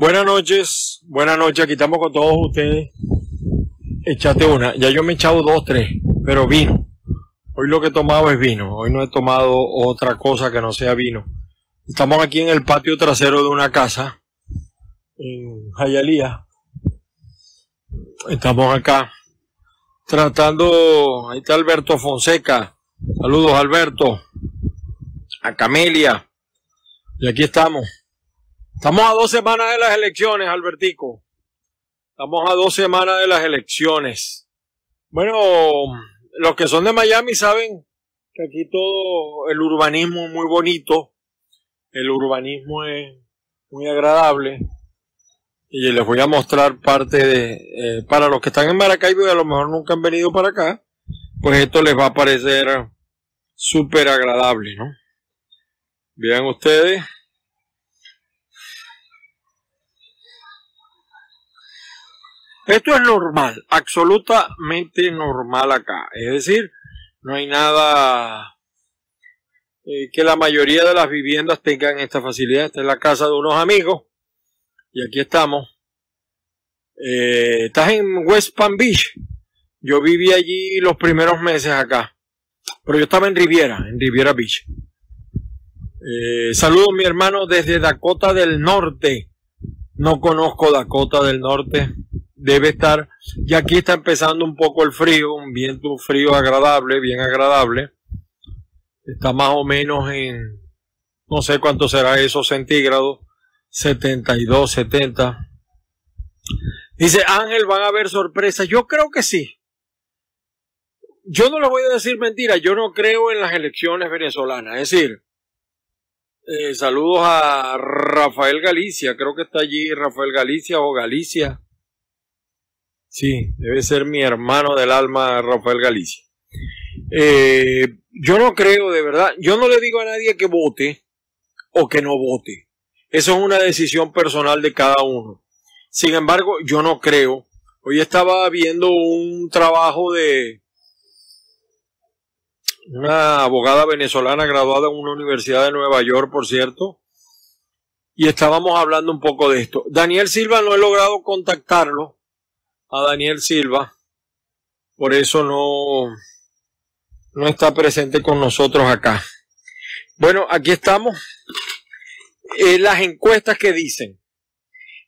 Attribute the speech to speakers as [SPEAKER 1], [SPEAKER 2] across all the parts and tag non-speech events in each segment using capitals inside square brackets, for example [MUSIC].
[SPEAKER 1] Buenas noches, buenas noches, aquí estamos con todos ustedes. Échate una, ya yo me he echado dos, tres, pero vino. Hoy lo que he tomado es vino, hoy no he tomado otra cosa que no sea vino. Estamos aquí en el patio trasero de una casa en Jayalía. Estamos acá tratando, ahí está Alberto Fonseca. Saludos Alberto, a Camelia. Y aquí estamos. Estamos a dos semanas de las elecciones, Albertico. Estamos a dos semanas de las elecciones. Bueno, los que son de Miami saben que aquí todo el urbanismo es muy bonito. El urbanismo es muy agradable. Y les voy a mostrar parte de, eh, para los que están en Maracaibo y a lo mejor nunca han venido para acá, pues esto les va a parecer súper agradable, ¿no? Vean ustedes. Esto es normal, absolutamente normal acá. Es decir, no hay nada eh, que la mayoría de las viviendas tengan esta facilidad. Esta es la casa de unos amigos y aquí estamos. Eh, estás en West Palm Beach. Yo viví allí los primeros meses acá, pero yo estaba en Riviera, en Riviera Beach. Eh, saludos mi hermano desde Dakota del Norte. No conozco Dakota del Norte. Debe estar, y aquí está empezando un poco el frío, un viento frío agradable, bien agradable. Está más o menos en, no sé cuánto será eso centígrados, 72, 70. Dice Ángel, van a haber sorpresas. Yo creo que sí. Yo no le voy a decir mentira, yo no creo en las elecciones venezolanas. Es decir, eh, saludos a Rafael Galicia, creo que está allí Rafael Galicia o Galicia. Sí, debe ser mi hermano del alma, Rafael Galicia. Eh, yo no creo, de verdad, yo no le digo a nadie que vote o que no vote. Eso es una decisión personal de cada uno. Sin embargo, yo no creo. Hoy estaba viendo un trabajo de una abogada venezolana graduada en una universidad de Nueva York, por cierto, y estábamos hablando un poco de esto. Daniel Silva no he logrado contactarlo, a Daniel Silva, por eso no, no está presente con nosotros acá. Bueno, aquí estamos. Eh, las encuestas que dicen,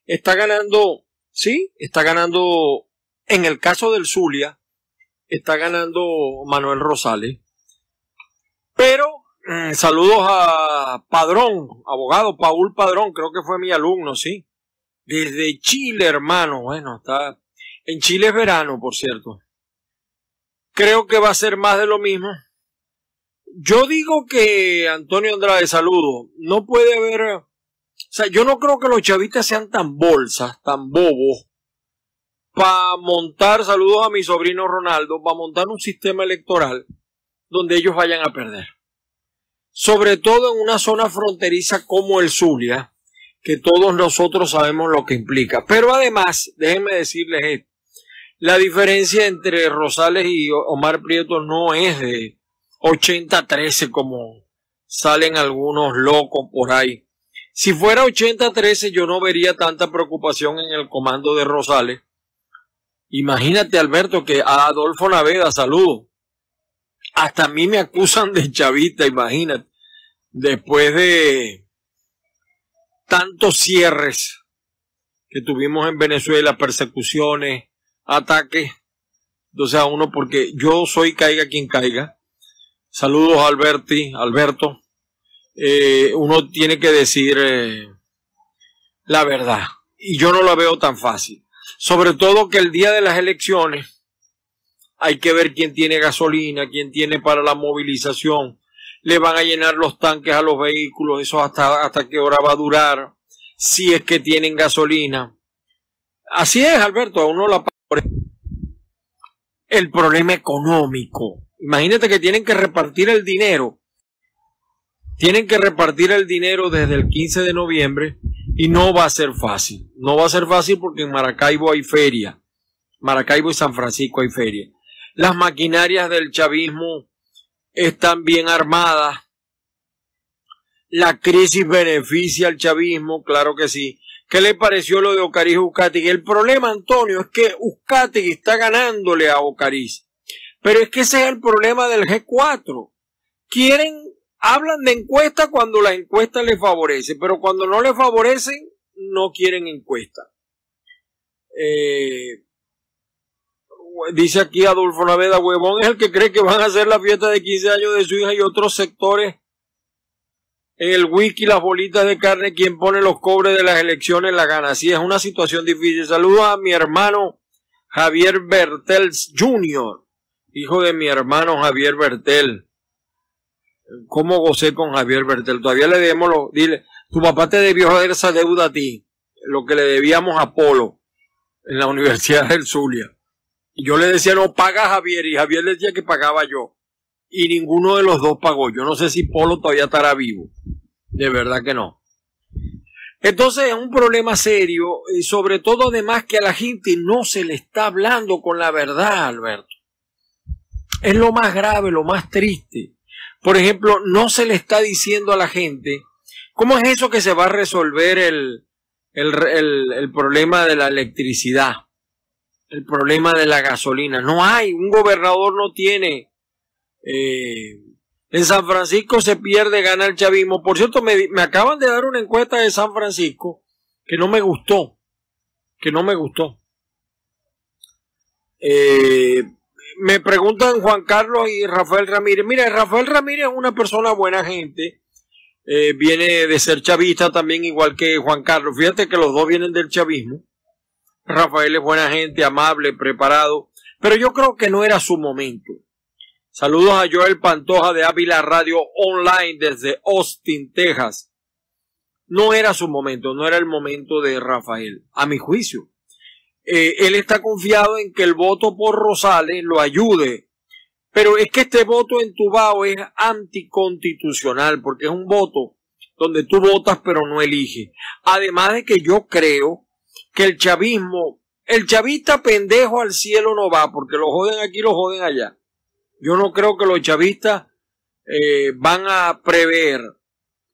[SPEAKER 1] está ganando, sí, está ganando, en el caso del Zulia, está ganando Manuel Rosales. Pero mm, saludos a Padrón, abogado Paul Padrón, creo que fue mi alumno, sí. Desde Chile, hermano. Bueno, está. En Chile es verano, por cierto. Creo que va a ser más de lo mismo. Yo digo que Antonio Andrade, saludo, no puede haber. O sea, yo no creo que los chavistas sean tan bolsas, tan bobos, para montar, saludos a mi sobrino Ronaldo, para montar un sistema electoral donde ellos vayan a perder. Sobre todo en una zona fronteriza como el Zulia, que todos nosotros sabemos lo que implica. Pero además, déjenme decirles esto, la diferencia entre Rosales y Omar Prieto no es de 80-13 como salen algunos locos por ahí. Si fuera 80-13 yo no vería tanta preocupación en el comando de Rosales. Imagínate Alberto que a Adolfo Naveda saludo hasta a mí me acusan de chavista, imagínate. Después de tantos cierres que tuvimos en Venezuela, persecuciones, ataques. Entonces a uno, porque yo soy caiga quien caiga. Saludos a Alberti, Alberto. Eh, uno tiene que decir eh, la verdad. Y yo no la veo tan fácil. Sobre todo que el día de las elecciones hay que ver quién tiene gasolina, quién tiene para la movilización. Le van a llenar los tanques a los vehículos, eso hasta, hasta qué hora va a durar, si es que tienen gasolina. Así es, Alberto, a uno la el problema económico. Imagínate que tienen que repartir el dinero. Tienen que repartir el dinero desde el 15 de noviembre y no va a ser fácil. No va a ser fácil porque en Maracaibo hay feria. Maracaibo y San Francisco hay feria las maquinarias del chavismo están bien armadas. La crisis beneficia al chavismo, claro que sí. ¿Qué le pareció lo de Ocariz Uzcategui? El problema, Antonio, es que Uzcategui está ganándole a Ocariz. Pero es que ese es el problema del G4. Quieren, hablan de encuesta cuando la encuesta les favorece, pero cuando no le favorecen, no quieren encuesta. Eh, dice aquí Adolfo Naveda, huevón es el que cree que van a hacer la fiesta de 15 años de su hija y otros sectores. En el wiki, las bolitas de carne, quien pone los cobres de las elecciones la gana. Así es una situación difícil. Saludo a mi hermano Javier Bertels Jr., hijo de mi hermano Javier Bertel. ¿Cómo gocé con Javier Bertel? Todavía le debemos lo, dile, tu papá te debió esa deuda a ti, lo que le debíamos a Polo en la [LAUGHS] Universidad del Zulia. Y yo le decía, no, paga Javier, y Javier le decía que pagaba yo. Y ninguno de los dos pagó. Yo no sé si Polo todavía estará vivo. De verdad que no. Entonces es un problema serio, y sobre todo además que a la gente no se le está hablando con la verdad, Alberto. Es lo más grave, lo más triste. Por ejemplo, no se le está diciendo a la gente cómo es eso que se va a resolver el, el problema de la electricidad el problema de la gasolina. No hay, un gobernador no tiene. Eh, en San Francisco se pierde, gana el chavismo. Por cierto, me, acaban de dar una encuesta de San Francisco que no me gustó. Que no me gustó. Eh, me preguntan Juan Carlos y Rafael Ramírez. Mira, Rafael Ramírez es una persona buena gente. Eh, viene de ser chavista también, igual que Juan Carlos. Fíjate que los dos vienen del chavismo. Rafael es buena gente, amable, preparado, pero yo creo que no era su momento. Saludos a Joel Pantoja de Ávila Radio Online desde Austin, Texas. No era su momento, no era el momento de Rafael, a mi juicio. Eh, él está confiado en que el voto por Rosales lo ayude, pero es que este voto en Tubao es anticonstitucional porque es un voto donde tú votas pero no eliges. Además de que yo creo que el chavismo, el chavista pendejo al cielo no va, porque lo joden aquí, lo joden allá. Yo no creo que los chavistas eh, van a prever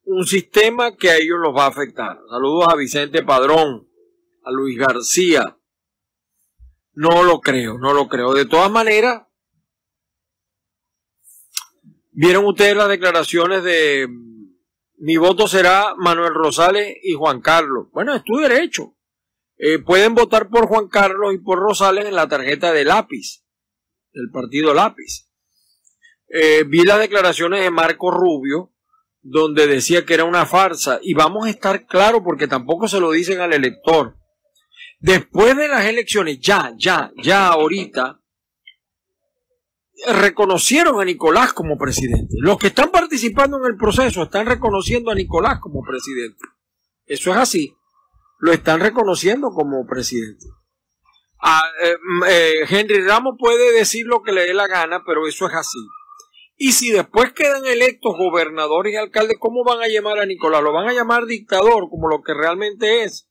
[SPEAKER 1] un sistema que a ellos los va a afectar. Saludos a Vicente Padrón, a Luis García. No lo creo, no lo creo. De todas maneras, vieron ustedes las declaraciones de mi voto será Manuel Rosales y Juan Carlos. Bueno, es tu derecho. Eh, pueden votar por Juan Carlos y por Rosales en la tarjeta de lápiz, del partido lápiz. Eh, vi las declaraciones de Marco Rubio, donde decía que era una farsa, y vamos a estar claros porque tampoco se lo dicen al elector. Después de las elecciones, ya, ya, ya ahorita, reconocieron a Nicolás como presidente. Los que están participando en el proceso están reconociendo a Nicolás como presidente. Eso es así lo están reconociendo como presidente. Ah, eh, eh, Henry Ramos puede decir lo que le dé la gana, pero eso es así. Y si después quedan electos gobernadores y alcaldes, ¿cómo van a llamar a Nicolás? Lo van a llamar dictador, como lo que realmente es.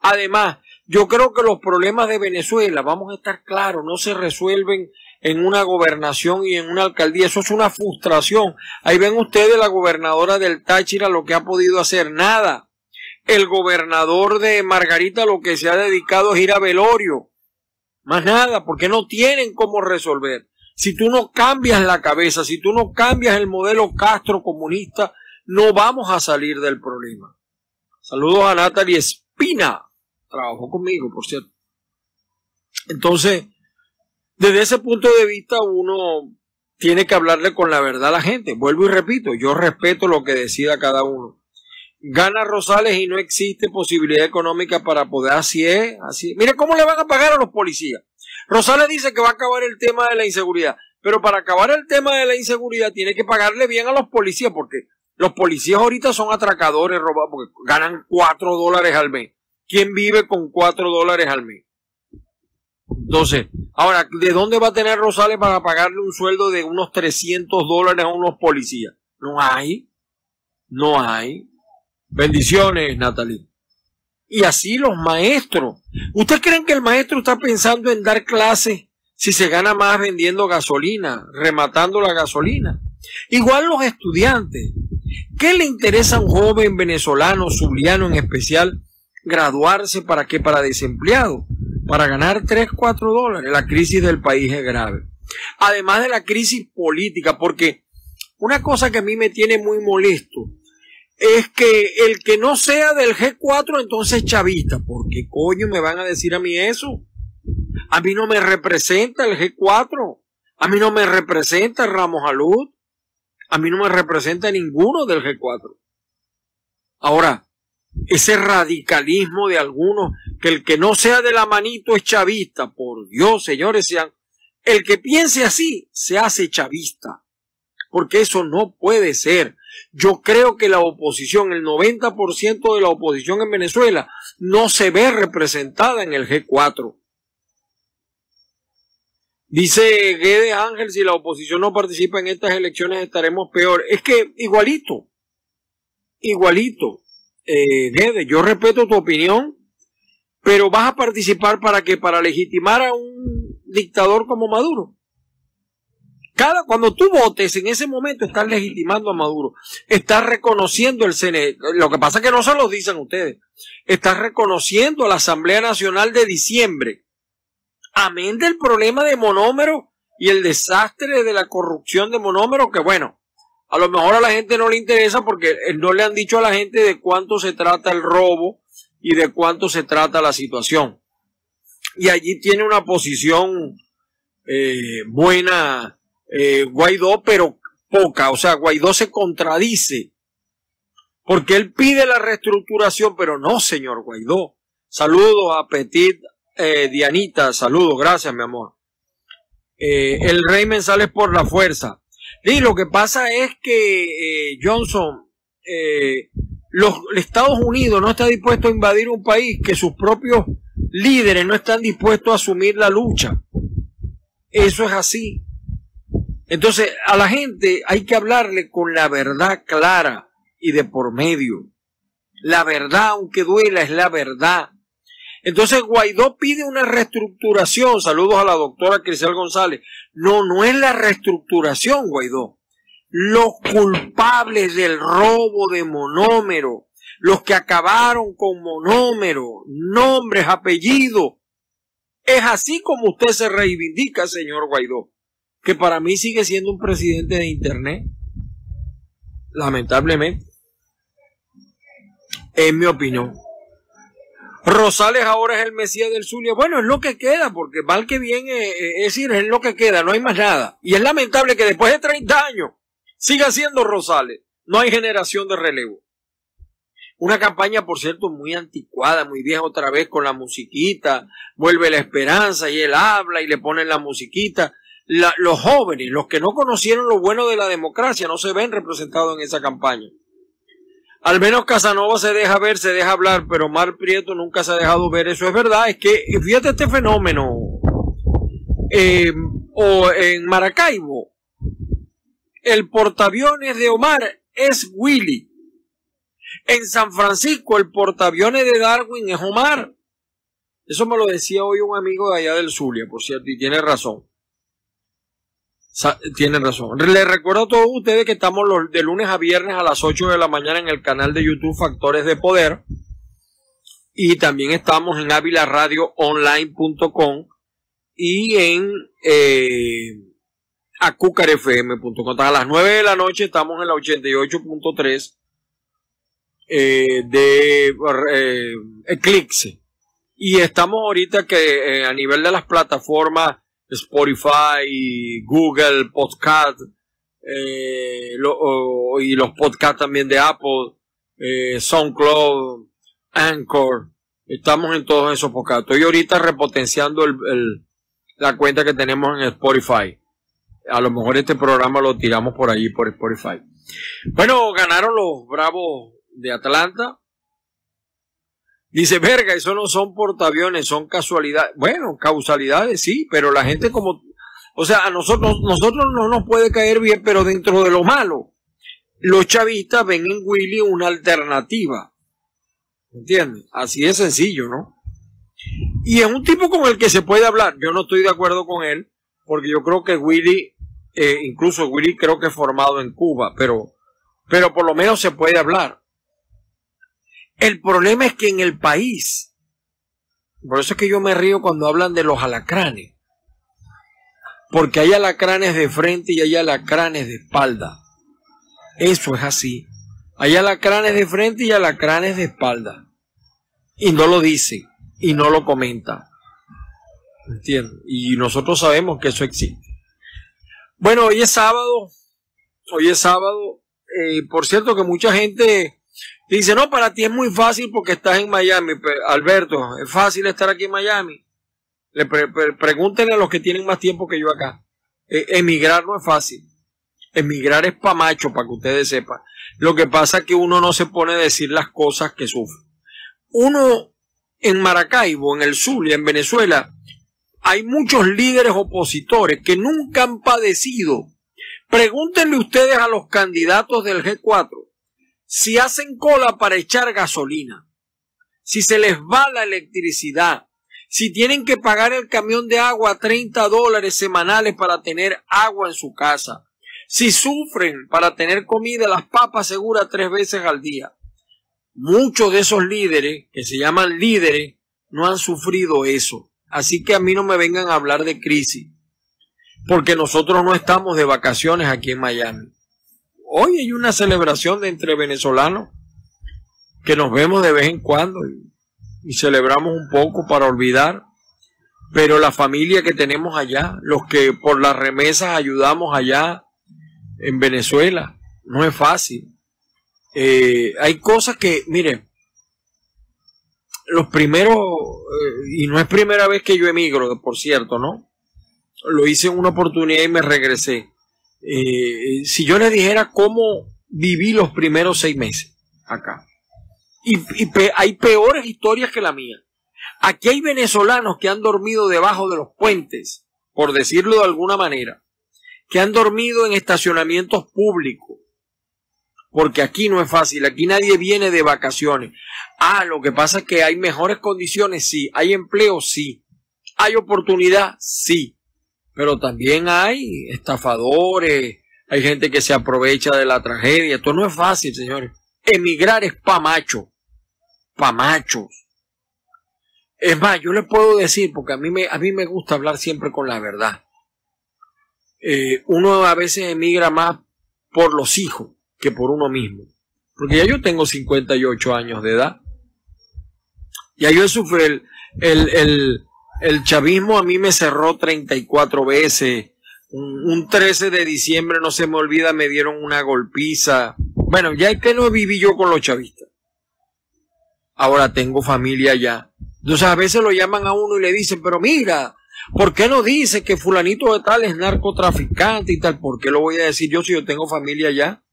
[SPEAKER 1] Además, yo creo que los problemas de Venezuela, vamos a estar claros, no se resuelven en una gobernación y en una alcaldía. Eso es una frustración. Ahí ven ustedes la gobernadora del Táchira lo que ha podido hacer. Nada el gobernador de Margarita lo que se ha dedicado es ir a velorio. Más nada, porque no tienen cómo resolver. Si tú no cambias la cabeza, si tú no cambias el modelo Castro comunista, no vamos a salir del problema. Saludos a Natalie Espina. Trabajó conmigo, por cierto. Entonces, desde ese punto de vista, uno tiene que hablarle con la verdad a la gente. Vuelvo y repito, yo respeto lo que decida cada uno gana Rosales y no existe posibilidad económica para poder, así es, así Mire cómo le van a pagar a los policías. Rosales dice que va a acabar el tema de la inseguridad, pero para acabar el tema de la inseguridad tiene que pagarle bien a los policías, porque los policías ahorita son atracadores, robados, porque ganan cuatro dólares al mes. ¿Quién vive con cuatro dólares al mes? Entonces, ahora, ¿de dónde va a tener Rosales para pagarle un sueldo de unos 300 dólares a unos policías? No hay, no hay. Bendiciones, Natalie. Y así los maestros. ¿Ustedes creen que el maestro está pensando en dar clases si se gana más vendiendo gasolina, rematando la gasolina? Igual los estudiantes. ¿Qué le interesa a un joven venezolano, zuliano en especial, graduarse para qué? Para desempleado, para ganar 3, 4 dólares. La crisis del país es grave. Además de la crisis política, porque una cosa que a mí me tiene muy molesto es que el que no sea del G4 entonces es chavista. ¿Por qué coño me van a decir a mí eso? A mí no me representa el G4. A mí no me representa Ramos Alud. A mí no me representa ninguno del G4. Ahora, ese radicalismo de algunos, que el que no sea de la manito es chavista, por Dios, señores, sean, el que piense así se hace chavista, porque eso no puede ser. Yo creo que la oposición, el 90% de la oposición en Venezuela, no se ve representada en el G4. Dice Guedes Ángel, si la oposición no participa en estas elecciones estaremos peor. Es que igualito, igualito. Eh, yo respeto tu opinión, pero vas a participar para que para legitimar a un dictador como Maduro. Cada, cuando tú votes, en ese momento estás legitimando a Maduro. Estás reconociendo el CNE. Lo que pasa es que no se lo dicen ustedes. Estás reconociendo a la Asamblea Nacional de diciembre. Amén del problema de monómero y el desastre de la corrupción de monómero, que bueno, a lo mejor a la gente no le interesa porque no le han dicho a la gente de cuánto se trata el robo y de cuánto se trata la situación. Y allí tiene una posición eh, buena eh, Guaidó, pero poca. O sea, Guaidó se contradice. Porque él pide la reestructuración, pero no, señor Guaidó. Saludos a Petit eh, Dianita, saludos, gracias, mi amor. Eh, el rey sale por la fuerza. Y lo que pasa es que Johnson, los Estados Unidos no está dispuesto a invadir un país que sus propios líderes no están dispuestos a asumir la lucha. Eso es así. Entonces, a la gente hay que hablarle con la verdad clara y de por medio. La verdad, aunque duela, es la verdad. Entonces Guaidó pide una reestructuración. Saludos a la doctora Crisel González. No, no es la reestructuración, Guaidó. Los culpables del robo de monómero, los que acabaron con monómero, nombres, apellidos. Es así como usted se reivindica, señor Guaidó que para mí sigue siendo un presidente de Internet. Lamentablemente. En mi opinión. Rosales ahora es el Mesías del Zulia. Bueno, es lo que queda, porque mal que bien, eh, eh, es decir, es lo que queda, no hay más nada. Y es lamentable que después de 30 años siga siendo Rosales. No hay generación de relevo. Una campaña, por cierto, muy anticuada, muy vieja otra vez con la musiquita. Vuelve la esperanza y él habla y le ponen la musiquita los jóvenes, los que no conocieron lo bueno de la democracia, no se ven representados en esa campaña. Al menos Casanova se deja ver, se deja hablar, pero Mar Prieto nunca se ha dejado ver. Eso es verdad. Es que, fíjate este fenómeno. Eh, o en Maracaibo, el portaaviones de Omar es Willy. En San Francisco, el portaaviones de Darwin es Omar. Eso me lo decía hoy un amigo de allá del Zulia, por cierto, y tiene razón. Tienen razón. Les recuerdo a todos ustedes que estamos los, de lunes a viernes a las 8 de la mañana en el canal de YouTube Factores de Poder. Y también estamos en avilaradioonline.com y en eh, acucarfm.com. A las 9 de la noche estamos en la 88.3 eh, de eh, Eclipse. Y estamos ahorita que eh, a nivel de las plataformas Spotify, Google Podcast eh, y los podcasts también de Apple, eh, SoundCloud, Anchor. Estamos en todos esos podcasts. Estoy ahorita repotenciando la cuenta que tenemos en Spotify. A lo mejor este programa lo tiramos por allí, por Spotify. Bueno, ganaron los Bravos de Atlanta. Dice, verga, eso no son portaaviones, son casualidades. Bueno, causalidades sí, pero la gente como, o sea, a nosotros, nosotros no nos puede caer bien, pero dentro de lo malo, los chavistas ven en Willy una alternativa. ¿Entiendes? Así de sencillo, ¿no? Y es un tipo con el que se puede hablar. Yo no estoy de acuerdo con él, porque yo creo que Willy, eh, incluso Willy creo que es formado en Cuba, pero, pero por lo menos se puede hablar. El problema es que en el país, por eso es que yo me río cuando hablan de los alacranes, porque hay alacranes de frente y hay alacranes de espalda. Eso es así. Hay alacranes de frente y alacranes de espalda. Y no lo dice y no lo comenta. ¿Entiendes? Y nosotros sabemos que eso existe. Bueno, hoy es sábado. Hoy es sábado. Eh, por cierto que mucha gente dice, no, para ti es muy fácil porque estás en Miami. Alberto, es fácil estar aquí en Miami. Le pregúntenle a los que tienen más tiempo que yo acá. E, emigrar no es fácil. Emigrar es pa' macho, para que ustedes sepan. Lo que pasa es que uno no se pone a decir las cosas que sufre. Uno en Maracaibo, en el sur y en Venezuela, hay muchos líderes opositores que nunca han padecido. Pregúntenle ustedes a los candidatos del G4 si hacen cola para echar gasolina, si se les va la electricidad, si tienen que pagar el camión de agua 30 dólares semanales para tener agua en su casa, si sufren para tener comida las papas seguras tres veces al día. Muchos de esos líderes, que se llaman líderes, no han sufrido eso. Así que a mí no me vengan a hablar de crisis, porque nosotros no estamos de vacaciones aquí en Miami. Hoy hay una celebración de entre venezolanos que nos vemos de vez en cuando y, celebramos un poco para olvidar, pero la familia que tenemos allá, los que por las remesas ayudamos allá en Venezuela, no es fácil. Eh, hay cosas que, miren, los primeros, eh, y no es primera vez que yo emigro, por cierto, ¿no? Lo hice en una oportunidad y me regresé. Eh, si yo les dijera cómo viví los primeros seis meses acá, y, hay peores historias que la mía. Aquí hay venezolanos que han dormido debajo de los puentes, por decirlo de alguna manera, que han dormido en estacionamientos públicos, porque aquí no es fácil, aquí nadie viene de vacaciones. Ah, lo que pasa es que hay mejores condiciones, sí, hay empleo, sí, hay oportunidad, sí, pero también hay estafadores, hay gente que se aprovecha de la tragedia, esto no es fácil, señores. Emigrar es pa' macho, pa' machos. Es más, yo le puedo decir, porque a mí me, a mí me gusta hablar siempre con la verdad. Eh, uno a veces emigra más por los hijos que por uno mismo. Porque ya yo tengo 58 años de edad. Ya yo sufrí el, el, el, chavismo a mí me cerró 34 veces. Un, un, 13 de diciembre, no se me olvida, me dieron una golpiza. Bueno, ya es que no viví yo con los chavistas. Ahora tengo familia ya. Entonces a veces lo llaman a uno y le dicen, pero mira, ¿por qué no dice que fulanito de tal es narcotraficante y tal? ¿Por qué lo voy a decir yo si yo tengo familia ya?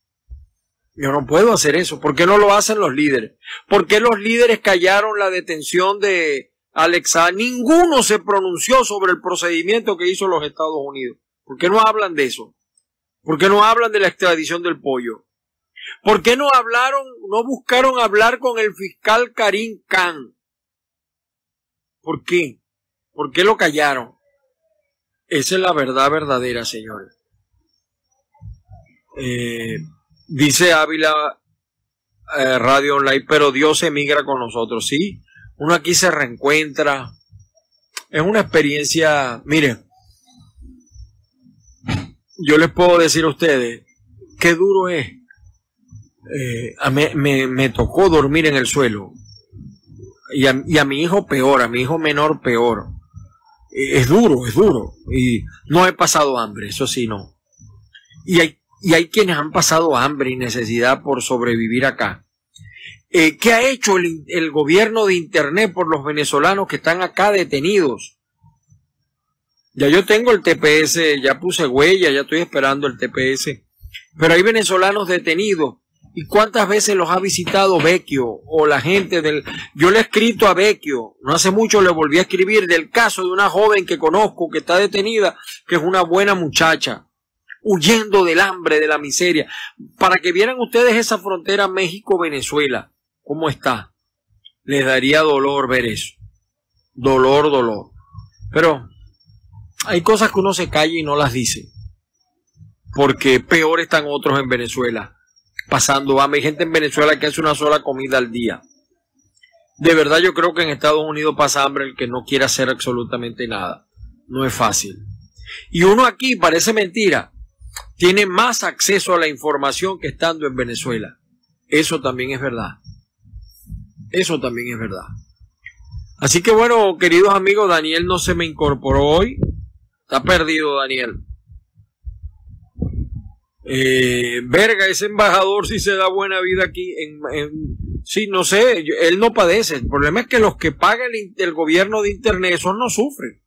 [SPEAKER 1] Yo no puedo hacer eso. ¿Por qué no lo hacen los líderes? ¿Por qué los líderes callaron la detención de Alexa? Ninguno se pronunció sobre el procedimiento que hizo los Estados Unidos. ¿Por qué no hablan de eso? ¿Por qué no hablan de la extradición del pollo? ¿Por qué no hablaron, no buscaron hablar con el fiscal Karim Khan? ¿Por qué? ¿Por qué lo callaron? Esa es la verdad verdadera, señores. Eh, Dice Ávila eh, Radio Online, pero Dios emigra con nosotros, ¿sí? Uno aquí se reencuentra. Es una experiencia, miren, yo les puedo decir a ustedes, qué duro es. Eh, me, me, tocó dormir en el suelo. Y a, y a, mi hijo peor, a mi hijo menor peor. Eh, es duro, es duro. Y no he pasado hambre, eso sí, no. Y hay y hay quienes han pasado hambre y necesidad por sobrevivir acá. Eh, ¿Qué ha hecho el, el, gobierno de Internet por los venezolanos que están acá detenidos? Ya yo tengo el TPS, ya puse huella, ya estoy esperando el TPS. Pero hay venezolanos detenidos. ¿Y cuántas veces los ha visitado Vecchio o la gente del... Yo le he escrito a Vecchio, no hace mucho le volví a escribir del caso de una joven que conozco que está detenida, que es una buena muchacha huyendo del hambre, de la miseria, para que vieran ustedes esa frontera México-Venezuela, cómo está. Les daría dolor ver eso. Dolor, dolor. Pero hay cosas que uno se calla y no las dice. Porque peor están otros en Venezuela, pasando hambre. Hay gente en Venezuela que hace una sola comida al día. De verdad yo creo que en Estados Unidos pasa hambre el que no quiere hacer absolutamente nada. No es fácil. Y uno aquí, parece mentira, tiene más acceso a la información que estando en Venezuela. Eso también es verdad. Eso también es verdad. Así que bueno, queridos amigos, Daniel no se me incorporó hoy. Está perdido Daniel. Eh, verga, ese embajador si se da buena vida aquí. Sí, no sé, él no padece. El problema es que los que pagan el, gobierno de Internet, esos no sufren.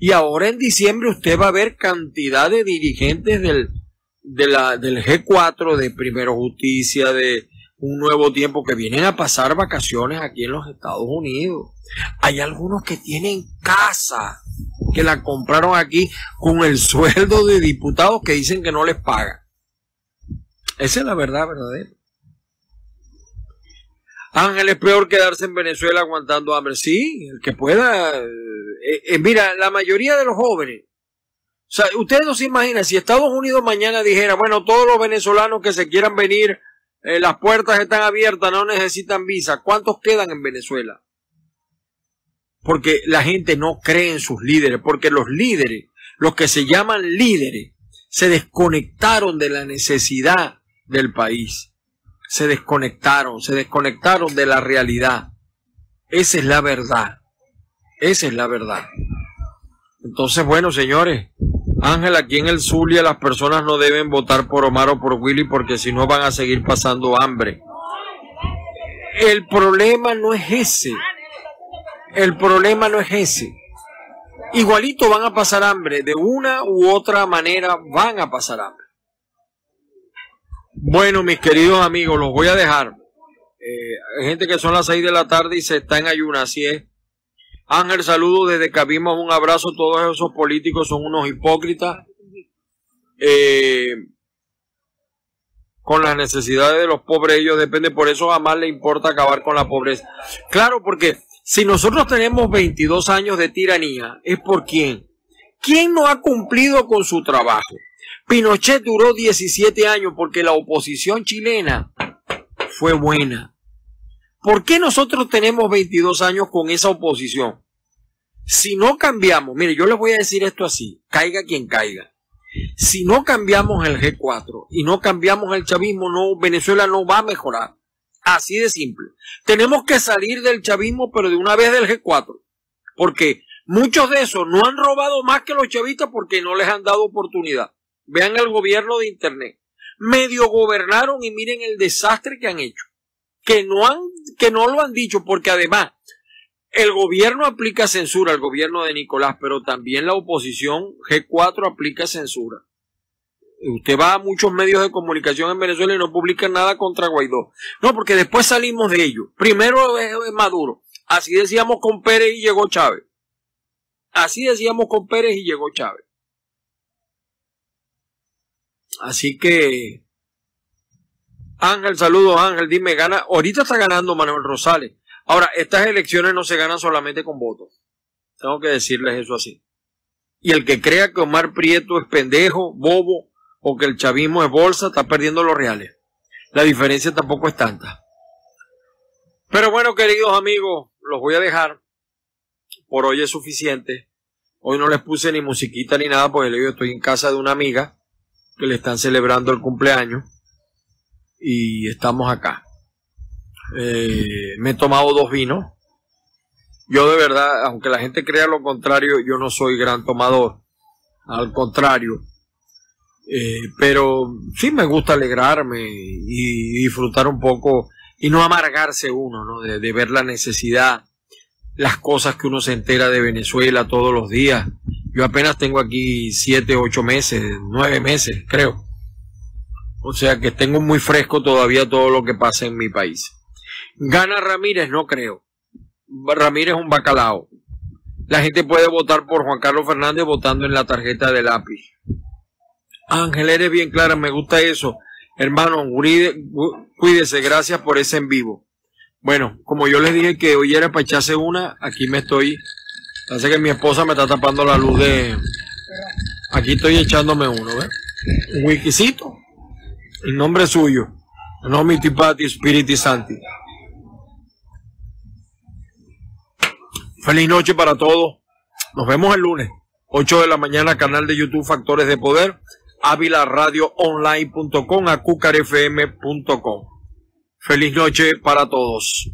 [SPEAKER 1] Y ahora en diciembre usted va a ver cantidad de dirigentes del, del G4, de Primero Justicia, de un nuevo tiempo, que vienen a pasar vacaciones aquí en los Estados Unidos. Hay algunos que tienen casa, que la compraron aquí con el sueldo de diputados que dicen que no les pagan. Esa es la verdad verdadera. Ángel, es peor quedarse en Venezuela aguantando hambre. Sí, el que pueda. Eh, eh, mira, la mayoría de los jóvenes. O sea, ustedes no se imaginan, si Estados Unidos mañana dijera, bueno, todos los venezolanos que se quieran venir, eh, las puertas están abiertas, no necesitan visa, ¿cuántos quedan en Venezuela? Porque la gente no cree en sus líderes, porque los líderes, los que se llaman líderes, se desconectaron de la necesidad del país. Se desconectaron, se desconectaron de la realidad. Esa es la verdad. Esa es la verdad. Entonces, bueno, señores, Ángel, aquí en el Zulia las personas no deben votar por Omar o por Willy porque si no van a seguir pasando hambre. El problema no es ese. El problema no es ese. Igualito van a pasar hambre, de una u otra manera van a pasar hambre. Bueno, mis queridos amigos, los voy a dejar. Eh, hay gente que son las seis de la tarde y se está en ayunas, así es. Ángel, saludo desde Cabimos, un abrazo. Todos esos políticos son unos hipócritas. Eh, con las necesidades de los pobres, ellos depende, por eso jamás le importa acabar con la pobreza. Claro, porque si nosotros tenemos 22 años de tiranía, ¿es por quién? ¿Quién no ha cumplido con su trabajo? Pinochet duró 17 años porque la oposición chilena fue buena. ¿Por qué nosotros tenemos 22 años con esa oposición? Si no cambiamos, mire, yo les voy a decir esto así, caiga quien caiga. Si no cambiamos el G4 y no cambiamos el chavismo, no, Venezuela no va a mejorar. Así de simple. Tenemos que salir del chavismo, pero de una vez del G4. Porque muchos de esos no han robado más que los chavistas porque no les han dado oportunidad. Vean el gobierno de Internet. Medio gobernaron y miren el desastre que han hecho. Que no, han, que no lo han dicho porque además el gobierno aplica censura al gobierno de Nicolás, pero también la oposición G4 aplica censura. Usted va a muchos medios de comunicación en Venezuela y no publican nada contra Guaidó. No, porque después salimos de ello. Primero es Maduro. Así decíamos con Pérez y llegó Chávez. Así decíamos con Pérez y llegó Chávez. Así que, Ángel, saludos Ángel, dime, gana, ahorita está ganando Manuel Rosales. Ahora, estas elecciones no se ganan solamente con votos. Tengo que decirles eso así. Y el que crea que Omar Prieto es pendejo, bobo, o que el chavismo es bolsa, está perdiendo los reales. La diferencia tampoco es tanta. Pero bueno, queridos amigos, los voy a dejar. Por hoy es suficiente. Hoy no les puse ni musiquita ni nada porque yo estoy en casa de una amiga que le están celebrando el cumpleaños y estamos acá. Eh, me he tomado dos vinos. Yo de verdad, aunque la gente crea lo contrario, yo no soy gran tomador. Al contrario. Eh, pero sí me gusta alegrarme y disfrutar un poco y no amargarse uno, ¿no? De, de ver la necesidad, las cosas que uno se entera de Venezuela todos los días yo apenas tengo aquí siete, ocho meses, nueve meses, creo. O sea que tengo muy fresco todavía todo lo que pasa en mi país. Gana Ramírez, no creo. Ramírez es un bacalao. La gente puede votar por Juan Carlos Fernández votando en la tarjeta de lápiz. Ángel, eres bien clara, me gusta eso. Hermano, cuídese, gracias por ese en vivo. Bueno, como yo les dije que hoy era para echarse una, aquí me estoy Parece que mi esposa me está tapando la luz de... Aquí estoy echándome uno, ¿ves? Un wikisito. El nombre suyo. No mi tipati Spiriti Santi. Feliz noche para todos. Nos vemos el lunes, 8 de la mañana, canal de YouTube Factores de Poder, avilaradioonline.com, acucarfm.com. Feliz noche para todos.